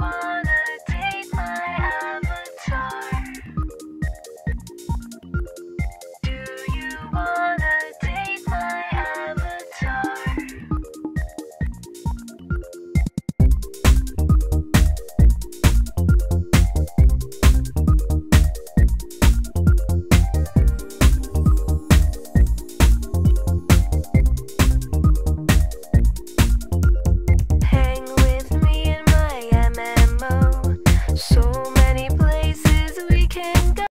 Bye.